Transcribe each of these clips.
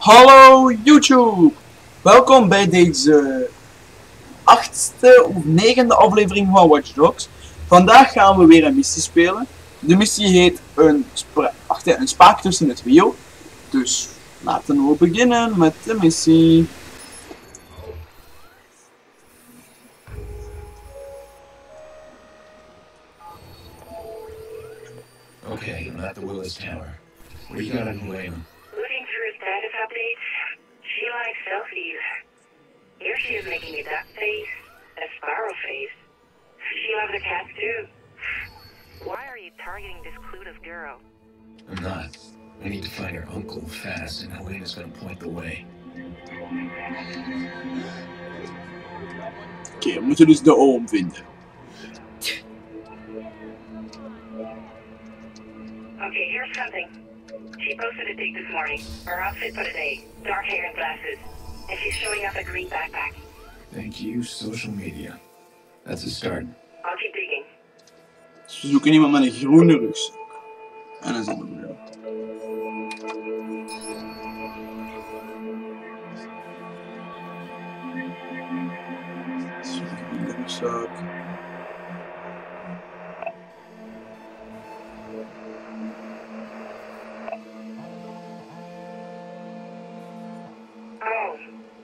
Hallo YouTube! Welkom bij deze achtste of negende aflevering van Watch Dogs. Vandaag gaan we weer een missie spelen. De missie heet een, een spaak tussen het wiel. Dus laten we beginnen met de missie. Making a duck face, a sparrow face. She loves the cats too. Why are you targeting this clueless girl? I'm not. I need to find her uncle fast, and Helena's gonna point the way. Oké, we moeten dus de oom vinden. Okay, here's something. She posted a pic this morning. Her outfit for the day. Dark hair and glasses. And she's showing off a green backpack. Thank you, social media. That's a start. I'll keep digging. Dus we zoeken iemand met een groene rugzak. En een zonnebril. Zoeken de rugzak. Oh,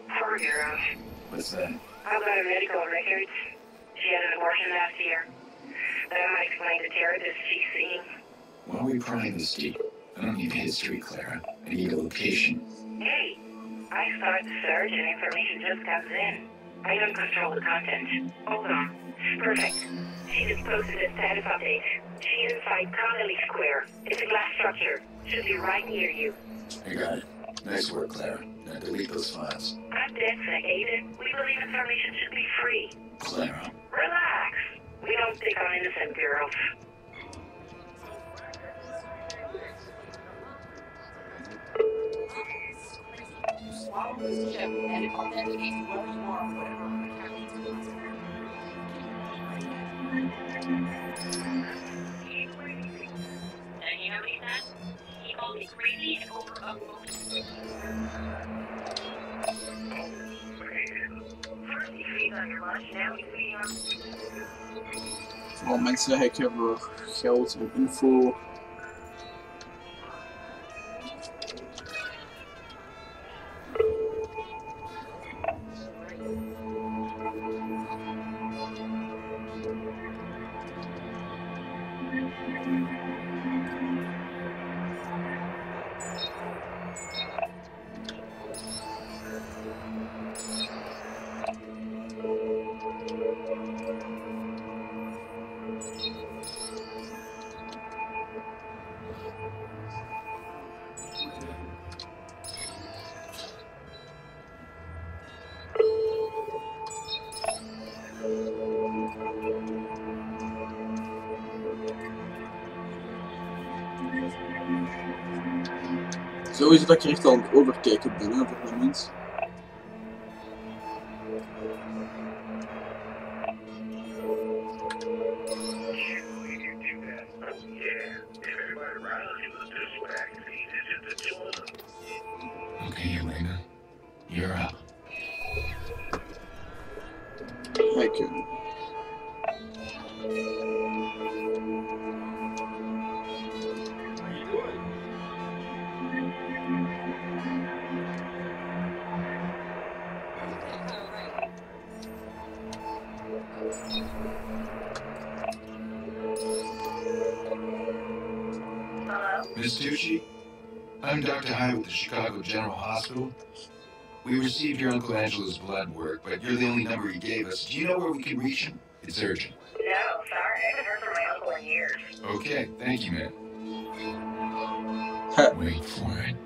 poor girl. What's that? I've got her medical records. She had an abortion last year. That might explain the terrorists she's seeing. Why are we prying this deep? I don't need history, Clara. I need a location. Hey, I start the search and information just comes in. I don't control the content. Hold on. Perfect. She just posted a status update. She's inside Connolly Square. It's a glass structure. Should be right near you. I got it. Nice work, Clara. Now delete those files. I'm dead set, Aiden. We believe information should be free. Clara. Relax. We don't pick on innocent girls. Swallow this chip and it authenticates whether you are whatever account And Called me crazy and over First he feeds on your lunch, now he's feeding on... Sowieso dat ik echt aan het overkijken ben hè, op het moment. Okay, Helena. You're up. Hello? Miss Tucci? I'm Dr. Hyde with the Chicago General Hospital. We received your Uncle Angelo's blood work, but you're the only number he gave us. Do you know where we can reach him? It's urgent. No, sorry. I haven't heard from my uncle in years. Okay, thank you, man. Huh. Wait for it.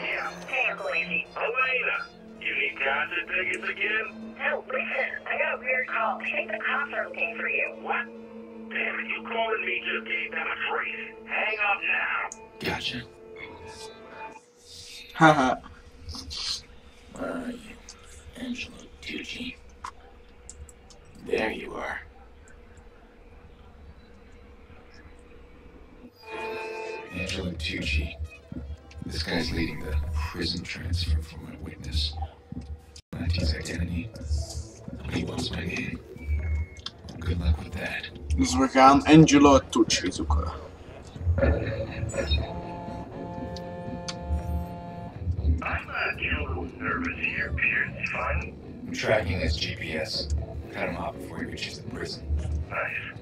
Yeah. Hey, Uncle Lazy. Elena, you need concert tickets again? No, listen. I got a weird call. I think the cops are looking for you. What? Damn it, you calling me just gave them a trace. Hang up now. Gotcha. Haha. Not his identity. He wants my name. Good luck with that. Dus we gaan Angelo Tucci zoeken. I'm not a little here, Pearce. Fine? I'm tracking his GPS. Cut him off before he reaches the prison. Nice.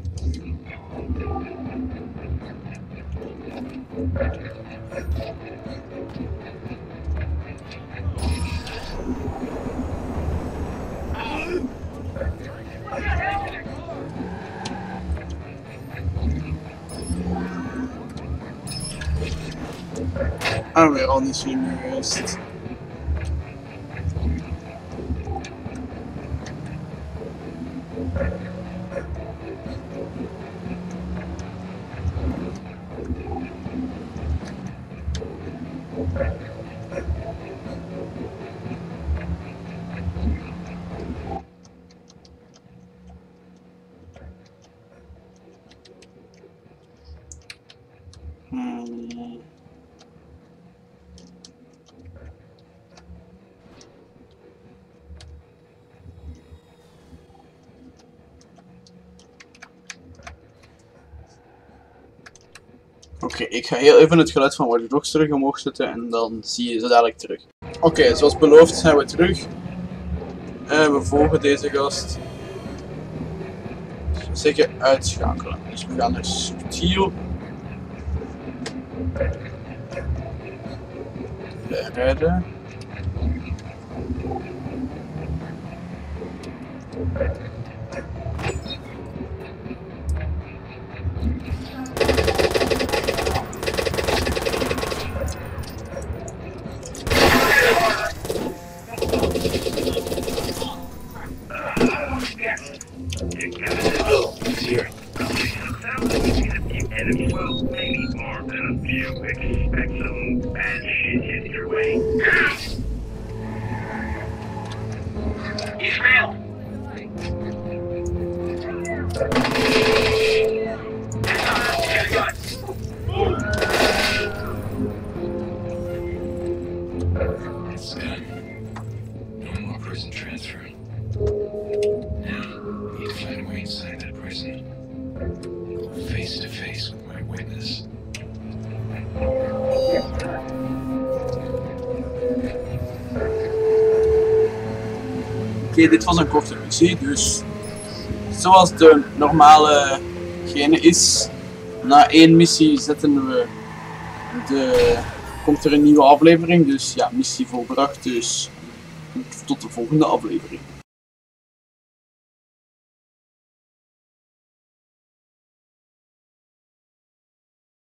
En weer al die slinger Oké, ik ga heel even het geluid van Watch terug omhoog zetten en dan zie je ze dadelijk terug. Oké, zoals beloofd zijn we terug. En we volgen deze gast. Zeker uitschakelen. Dus we gaan naar subtiel. Rijden. He's inside that face to face with my witness. Oké, dit was een korte missie, dus zoals de normale gene is, na één missie zetten we de, komt er een nieuwe aflevering, dus ja, missie volbracht, dus tot de volgende aflevering.